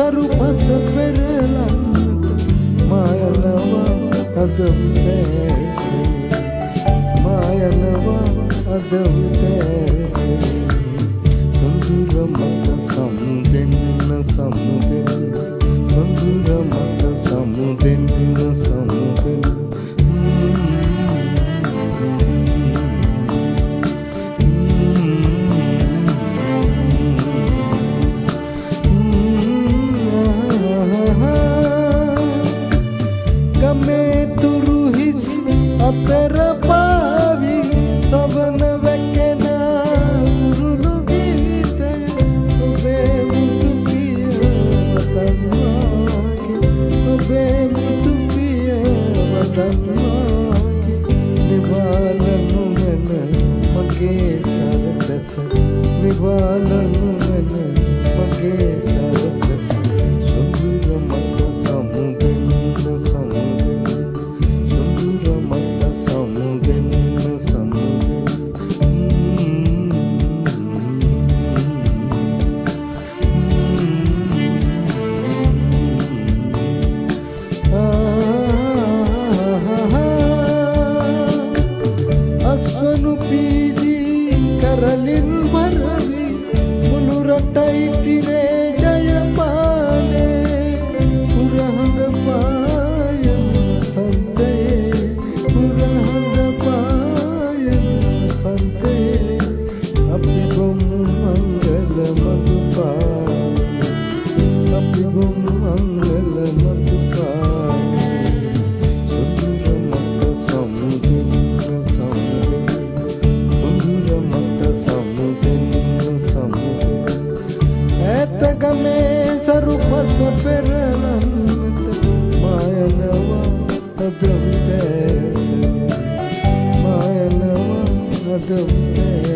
සරු පස පෙරලන්නට මායනවා අද උදෑසේ මායනවා අද උදෑසේ සොඳුර අතර පාවි සවන වැකෙන උරුළු ගීතය. ඔබේ මුතු පිය වදන්වාගේ ඔබේ මුතු පිය වදන්වාගේ නිවාල නොවන මගේ සරදස නිවාල tanta infidelidad. සරු පස පෙරලන්නට මයනවා අදම් දැස මයනවා අදම් දැස